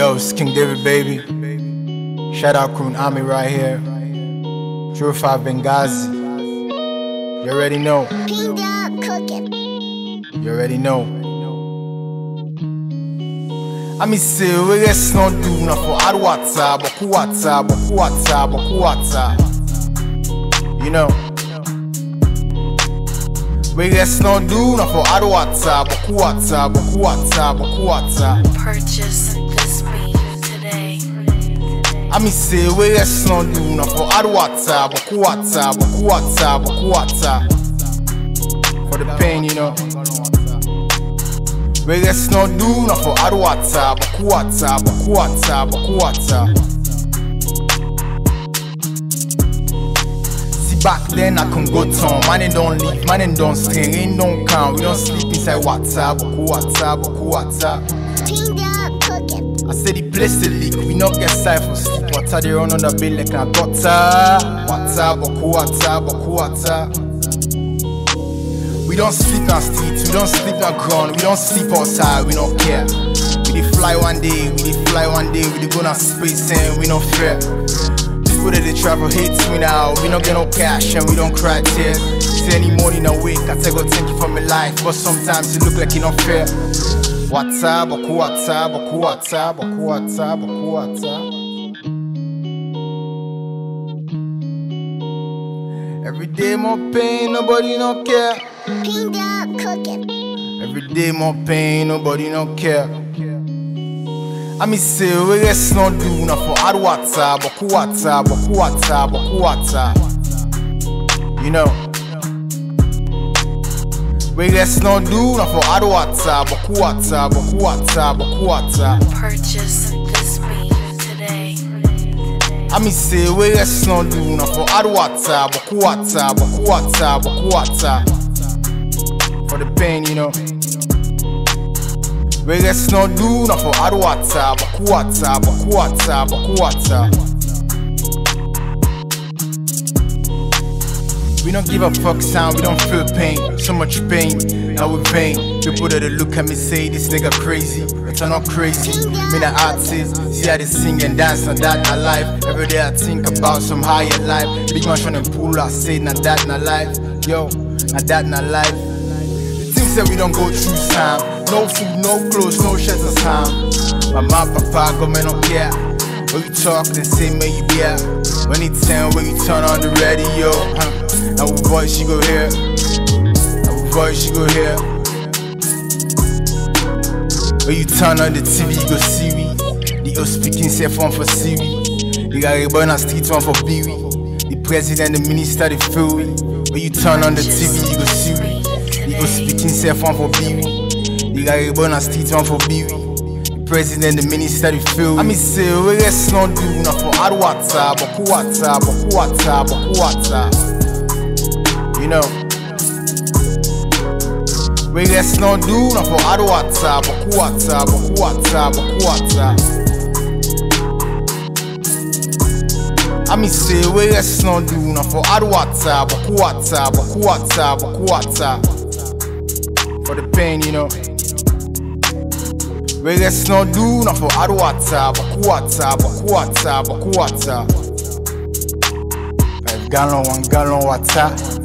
Yo, it's King David, baby. Shout out Queen Army right here. Drew 5 Benghazi. You already know. Pinged up cooking. You already know. I mean, say, we let's not do na for ad WhatsApp, boku WhatsApp, boku WhatsApp, boku You know. We let's not do na for ad WhatsApp, boku WhatsApp, boku WhatsApp, boku WhatsApp. Purchase this beat today. I mean, say, we let's not do na for ad WhatsApp, boku WhatsApp, boku WhatsApp, boku WhatsApp. For the pain, you know. We let's not do na for ad WhatsApp, boku WhatsApp, boku WhatsApp, boku WhatsApp. See, back then I can go town, man and don't leave, man and don't stay, ain't don't count, we don't sleep inside WhatsApp, boku WhatsApp, boku WhatsApp. Pinged up cooking. I say the place to leak, we not get side for sleep. Water they run on the bill like a gutter. Water, boku water, boku water. We don't sleep on streets, we don't sleep on ground, we don't sleep outside, we don't care. We dey fly one day, we dey fly one day, we dey go na space and we don't fear. People that they travel hate me now, we don't get no cash and we don't cry tears. Say any morning awake, I tell God thank you for my life, but sometimes it look like it not fair. WhatsApp, boku WhatsApp, boku WhatsApp, boku WhatsApp, boku WhatsApp. Every day more pain, nobody no care. Pinged up cooking. Every day more pain, nobody no care. I mean say oh, we let's not do na for ad WhatsApp, boku WhatsApp, boku WhatsApp, boku WhatsApp. You know. We let's not do na for ad WhatsApp, boku WhatsApp, boku WhatsApp, boku WhatsApp. Purchase this beat today. I mean say we let's not do na for ad WhatsApp, boku WhatsApp, boku WhatsApp, boku WhatsApp. For the pain, you know. We let's not do na for ad WhatsApp, boku WhatsApp, We don't give a fuck sound, we don't feel pain. So much pain, now we vain. People that look at me say this nigga crazy, but I'm not crazy. Me the artist, see how they sing and dance, and that my life. Every day I think about some higher life. Big man trying to pull, I say, now that my life. Yo, now that my life. Things that we don't go through time. No food, no clothes, no shelter time. My mom, papa, government don't care. When you talk, they say, may you be out. When it's 10, when you turn on the radio, huh? What voice you go? Now what voice you go hear? When you turn on the TV, you go see we. The old speaking cell phone for Siri. A boy on street one for Biwi. The president, the minister, the feel we. When you turn on the TV, you go see we. The old speaking cell phone for got a boy on street one for Biwi. President, the minister, the feel. I mean say, we let's not do na for ad WhatsApp, boku WhatsApp, boku WhatsApp, boku WhatsApp. You know. We let's not do na for ad WhatsApp, boku WhatsApp, boku WhatsApp, boku WhatsApp. I mean say we let's not do na for ad WhatsApp, boku WhatsApp, boku WhatsApp, boku WhatsApp. For the pain, you know. We let's not do na for ad WhatsApp, boku WhatsApp, boku WhatsApp, boku WhatsApp. Five gallon, one gallon water.